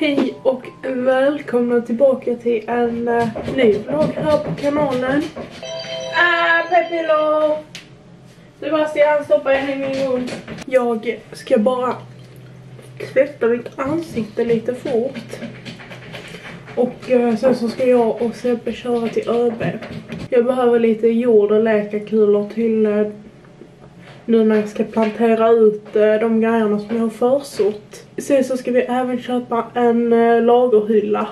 Hej och välkomna tillbaka till en uh, ny vlogg här på kanalen. Äh, ah, Pepillo! Sebastian, stoppa en i min mun. Jag ska bara tvätta mitt ansikte lite fort. Och uh, sen så ska jag och Sebbe köra till ÖB. Jag behöver lite jord och läkarkulor till uh, nu när jag ska plantera ut uh, de grejerna som jag har försått. Sen så ska vi även köpa en uh, lagerhylla.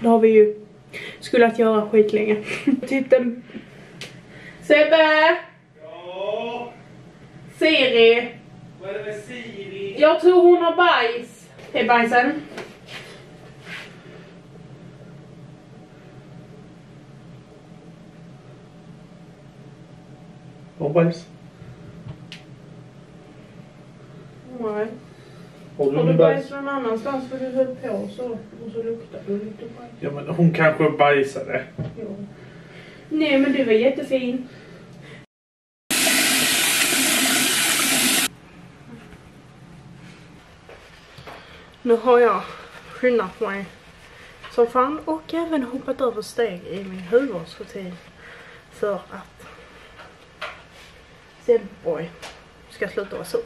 Det har vi ju skulle att göra skitlänge. den... Sebbe! Ja, Siri! vad är det med Siri? Jag tror hon har bajs. Hej bajsen. Bajs? Nej. Har du Har du bajs någon annanstans för du höll på så och så luktar det lite bajs. Ja men hon kanske bajsade. Jo. Nej men du var jättefin. Nu har jag skyndat mig som fan och även hoppat över steg i min hudvårdsrutin för att Sebboy ska sluta vara så.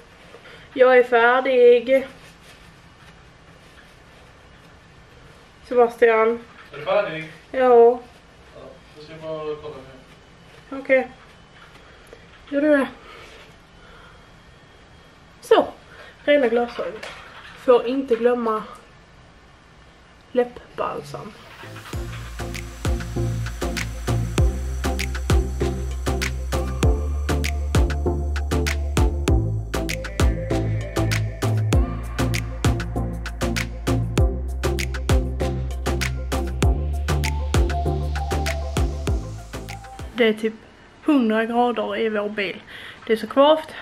Jag är färdig. Sebastian. Är du färdig? Ja. Ja. Då ska jag bara kolla här. Okej. Gör du det? Så. Rena glasögon. Får inte glömma läppbalsam. Det är typ 100 grader i vår bil. Det är så kvavt.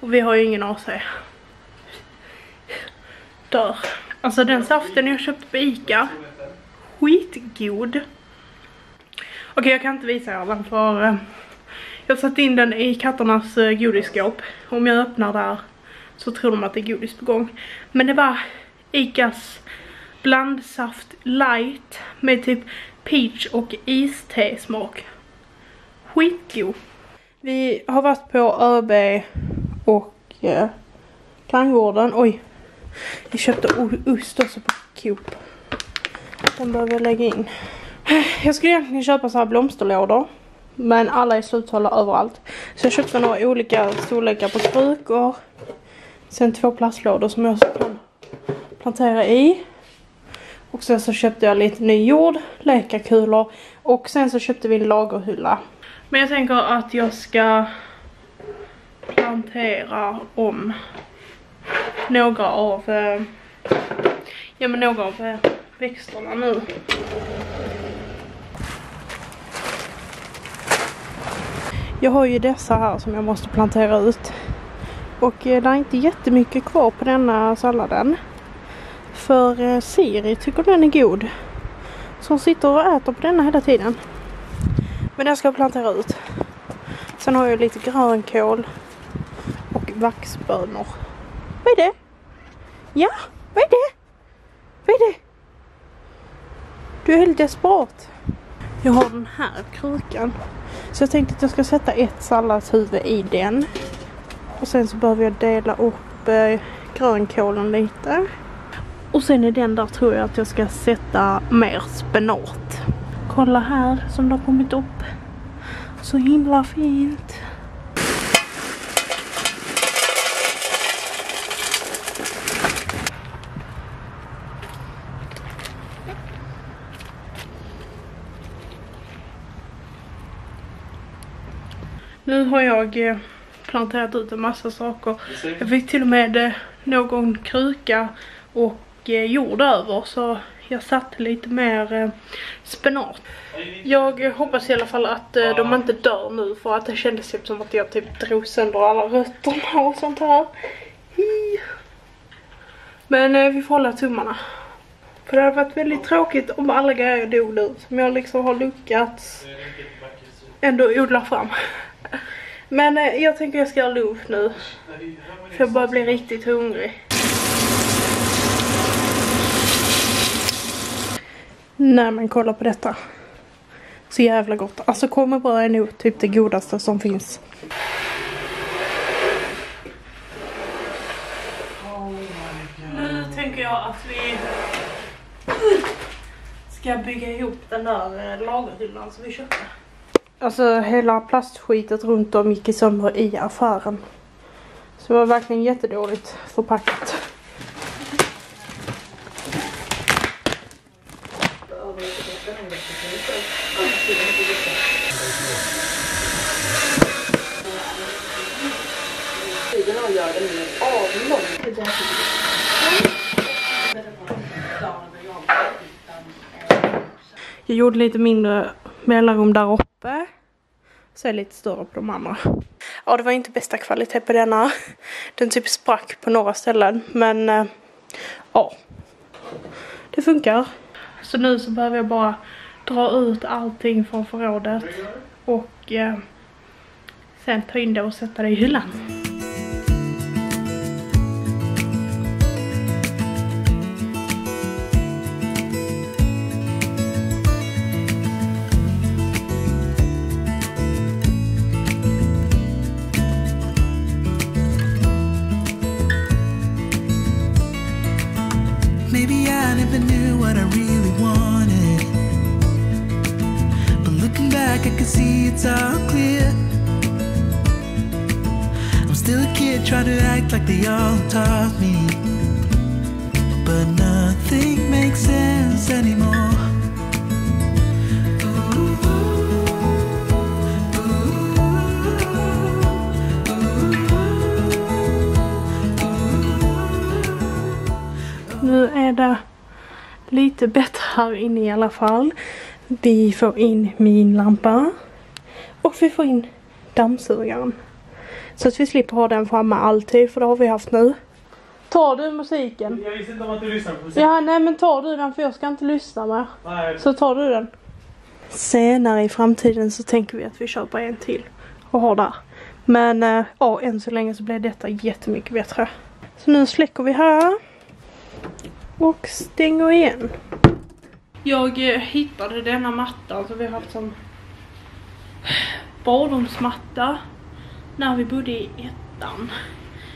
Och vi har ju ingen AC. Dör. Alltså den saften jag köpte på Ica. Skitgod. Okej jag kan inte visa er den för eh, jag satt in den i katternas eh, godisskåp. Om jag öppnar där så tror de att det är godis på gång. Men det var Icas blandsaft light med typ peach och iste smak skitgod. Vi har varit på ÖB och eh, Kranggården. Oj. Vi köpte ost också på Coop. Den behöver jag lägga in. Jag skulle egentligen köpa så här blomsterlådor. Men alla är slutsålda överallt. Så jag köpte några olika storlekar på krukor. Sen två plastlådor som jag kan plantera i. Och sen så köpte jag lite ny jord, läkarkulor och sen så köpte vi en lagerhylla. Men jag tänker att jag ska plantera om några av, eh, ja men några av eh, växterna nu. Jag har ju dessa här som jag måste plantera ut. Och eh, det är inte jättemycket kvar på denna salladen. För Siri tycker den är god. Så hon sitter och äter på denna hela tiden. Men den ska jag plantera ut. Sen har jag lite grönkål och vaxbönor. Vad är det? Ja, vad är det? Vad är det? Du är helt desperat. Jag har den här krukan. Så jag tänkte att jag ska sätta ett salladshuvud i den. Och sen så behöver jag dela upp eh, grönkålen lite. Och sen i den där tror jag att jag ska sätta mer spenat. Kolla här som det har kommit upp. Så himla fint. Nu har jag eh, planterat ut en massa saker. Jag fick till och med eh, någon kruka och eh, jord över så jag satte lite mer eh, spenat. Jag hoppas i alla fall att eh, de inte dör nu för att det kändes typ som att jag typ drog sönder alla rötterna och sånt här. Hi. Men eh, vi får hålla tummarna. För det hade varit väldigt tråkigt om alla grejer dog nu som jag liksom har lyckats ändå odla fram. Men eh, jag tänker jag ska göra lunch nu. För jag börjar bli riktigt hungrig. När man kollar på detta. Så jävla gott. Alltså korvbröd är nog typ det godaste som finns. Nu tänker jag att vi ska bygga ihop den där eh, lagerhyllan som vi köpte. Alltså hela plastskitet runt om gick i sönder i affären. Så det var verkligen jättedåligt förpackat. Jag gjorde lite mindre mellanrum där uppe. Så är lite större på de andra. Ja, det var inte bästa kvalitet på denna. Den typ sprack på några ställen. Men eh, ja, det funkar. Så nu så behöver jag bara dra ut allting från förrådet. Och eh, sen ta in det och sätta det i hyllan. Maybe I never knew what I really wanted. But looking back, I can see it's all clear. I'm still a kid trying to act like they all taught me. But nothing makes sense anymore. Nu är det lite bättre här inne i alla fall. Vi får in min lampa. Och vi får in dammsugaren. Så att vi slipper ha den framme alltid för det har vi haft nu. Tar du musiken? Jag visste inte om att du lyssnade på musik. Ja, nej men tar du den för jag ska inte lyssna mer. Nej. Så tar du den. Senare i framtiden så tänker vi att vi köper en till och har där. Men äh, ja, än så länge så blir detta jättemycket bättre. Så nu släcker vi här. Och stänger igen. Jag eh, hittade denna mattan som alltså vi har haft som badrumsmatta när vi bodde i ettan.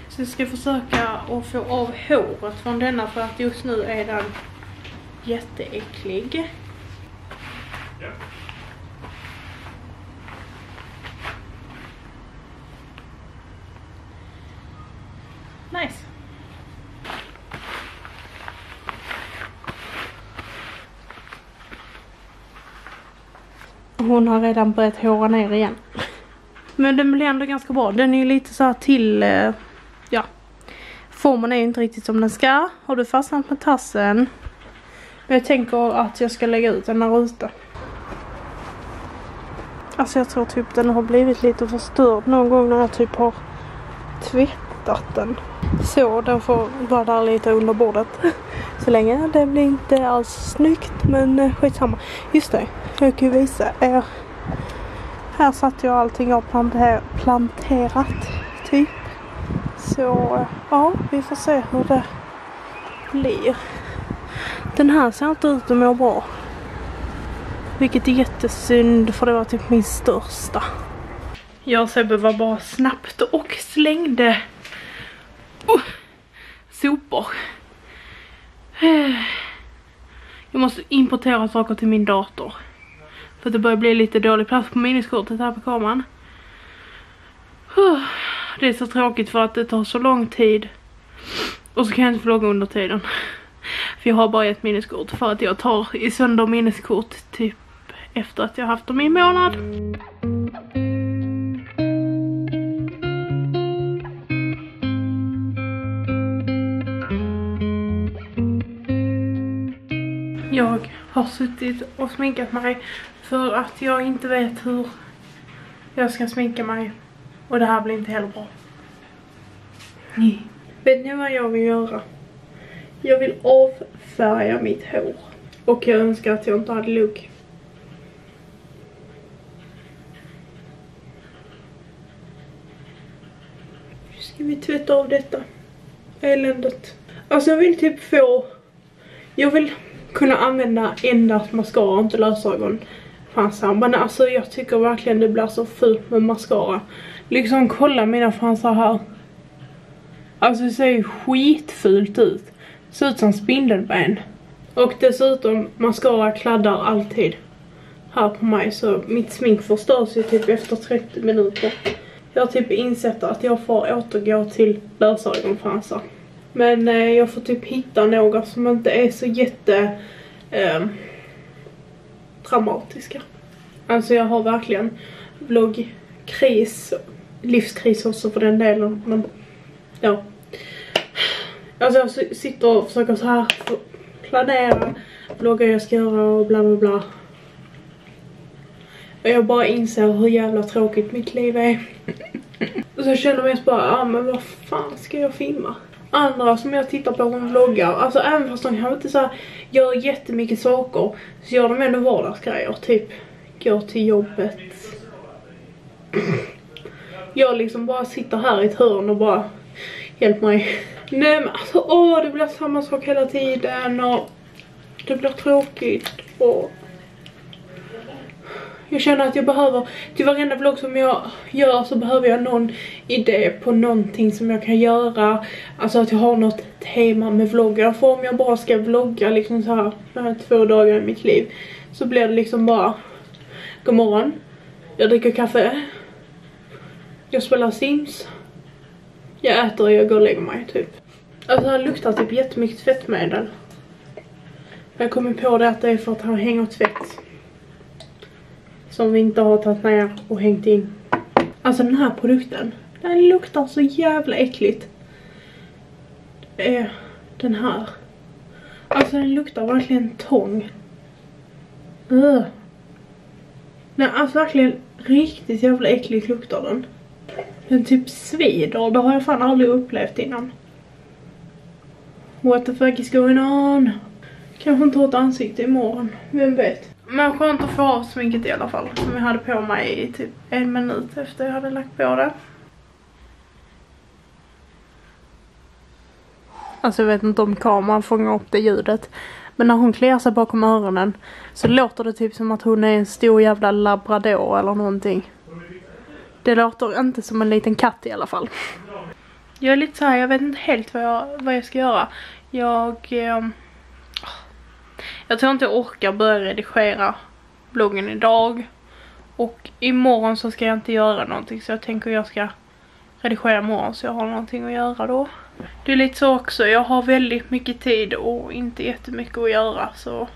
Så jag ska försöka att få av håret från denna för att just nu är den jätteäcklig. Ja. Nice. Hon har redan börjat håra ner igen. Men den blir ändå ganska bra. Den är ju lite så här till, eh, ja. Formen är ju inte riktigt som den ska. Har du fastnat med tassen? Men jag tänker att jag ska lägga ut den här ute. Alltså jag tror typ den har blivit lite förstörd någon gång när jag typ har tvättat den. Så den får vara där lite under bordet. Så länge. Det blir inte alls snyggt men eh, skitsamma. Just det, jag kan ju visa er. Här satt jag allting har planter planterat typ. Så ja, vi får se hur det blir. Den här ser inte ut att må bra. Vilket är jättesynd för det var typ min största. Jag och Sebbe var bara snabbt och slängde oh, sopor. Jag måste importera saker till min dator. För det börjar bli lite dålig plats på minneskortet här på kameran. Det är så tråkigt för att det tar så lång tid. Och så kan jag inte vlogga under tiden. För jag har bara ett minneskort för att jag tar i sönder minneskort typ efter att jag haft dem i en månad. Har suttit och sminkat mig för att jag inte vet hur jag ska sminka mig. Och det här blir inte heller bra. Nej. Vet ni vad jag vill göra? Jag vill avfärga mitt hår. Och jag önskar att jag inte hade lugg. Nu ska vi tvätta av detta eländet. Alltså jag vill typ få... Jag vill kunna använda endast mascara och inte lösögonfransar. Men alltså jag tycker verkligen det blir så fult med mascara. Liksom kolla mina fransar här. Alltså det ser ju skitfult ut. Ser ut som spindelben. Och dessutom mascara kladdar alltid här på mig så mitt smink förstörs ju typ efter 30 minuter. Jag har typ insett att jag får återgå till lösögonfransar. Men eh, jag får typ hitta några som inte är så jätte eh, dramatiska. Alltså jag har verkligen vloggkris, livskris också för den delen. Men ja. Alltså jag sitter och försöker så här planera vloggar jag ska göra och bla bla bla. Och jag bara inser hur jävla tråkigt mitt liv är. Och så jag känner mest bara, ja ah, men vad fan ska jag filma? Andra som jag tittar på som vloggar, alltså även fast de kanske inte så här, gör jättemycket saker så gör de ändå vardagsgrejer, typ går till jobbet. Jag liksom bara sitter här i ett hörn och bara, hjälp mig. Nej men alltså åh det blir samma sak hela tiden och det blir tråkigt och jag känner att jag behöver, till varenda vlogg som jag gör så behöver jag någon idé på någonting som jag kan göra. Alltså att jag har något tema med vloggar. Alltså för om jag bara ska vlogga liksom så här, här två dagar i mitt liv så blir det liksom bara God morgon, jag dricker kaffe, jag spelar Sims, jag äter och jag går och lägger mig typ. Alltså han luktar typ jättemycket tvättmedel. Jag kommer på det att det är för att han hänger tvätt. Som vi inte har tagit ner och hängt in. Alltså den här produkten. Den luktar så jävla äckligt. Det är den här. Alltså den luktar verkligen tång. Uh. Nej alltså verkligen riktigt jävla äckligt luktar den. Den typ svider. Det har jag fan aldrig upplevt innan. What the fuck is going on? Kanske inte har ett ansikte imorgon, vem vet. Men skönt att få av sminket i alla fall. Som jag hade på mig i typ en minut efter jag hade lagt på det. Alltså jag vet inte om kameran fångar upp det ljudet. Men när hon kliar sig bakom öronen så låter det typ som att hon är en stor jävla labrador eller någonting. Det låter inte som en liten katt i alla fall. Jag är lite såhär, jag vet inte helt vad jag, vad jag ska göra. Jag... Eh, jag tror inte jag orkar börja redigera bloggen idag. Och imorgon så ska jag inte göra någonting så jag tänker jag ska redigera imorgon så jag har någonting att göra då. Det är lite så också, jag har väldigt mycket tid och inte jättemycket att göra så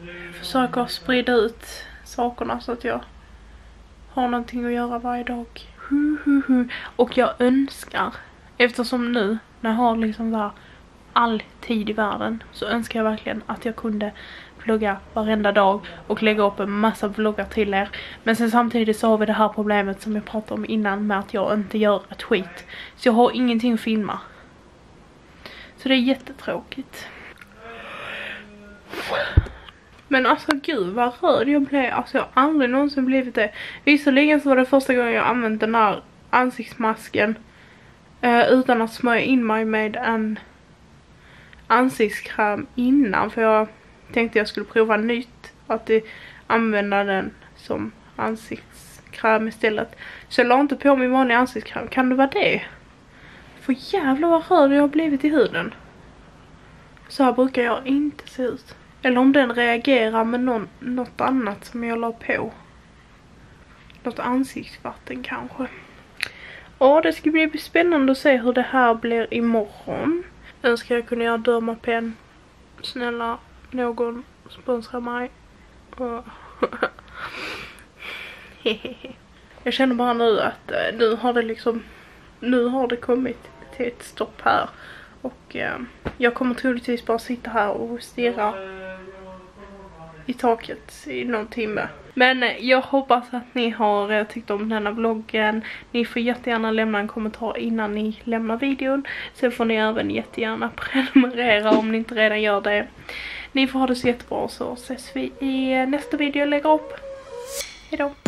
jag försöker sprida ut sakerna så att jag har någonting att göra varje dag. Och jag önskar, eftersom nu när jag har liksom där all tid i världen så önskar jag verkligen att jag kunde vlogga varenda dag och lägga upp en massa vloggar till er. Men sen samtidigt så har vi det här problemet som jag pratade om innan med att jag inte gör ett skit. Så jag har ingenting att filma. Så det är jättetråkigt. Men alltså gud vad röd jag blev. Alltså jag har aldrig någonsin blivit det. Visserligen så var det första gången jag använde den här ansiktsmasken. Eh, utan att smörja in mig med en ansiktskräm innan för jag tänkte jag skulle prova nytt att använda den som ansiktskräm istället. Så jag la inte på min vanliga ansiktskräm. Kan det vara det? För jävlar vad röd jag har blivit i huden. Så här brukar jag inte se ut. Eller om den reagerar med någon, något annat som jag la på. Något ansiktsvatten kanske. Ja, det ska bli spännande att se hur det här blir imorgon. Önskar jag kunde göra Dermapen. Snälla, någon sponsra mig. jag känner bara nu att eh, nu har det liksom, nu har det kommit till ett stopp här. Och eh, jag kommer troligtvis bara sitta här och stirra i taket i någon timme. Men eh, jag hoppas att ni har eh, tyckt om denna vloggen. Ni får jättegärna lämna en kommentar innan ni lämnar videon. Sen får ni även jättegärna prenumerera om ni inte redan gör det. Ni får ha det så jättebra så ses vi i eh, nästa video jag lägger upp. Hejdå!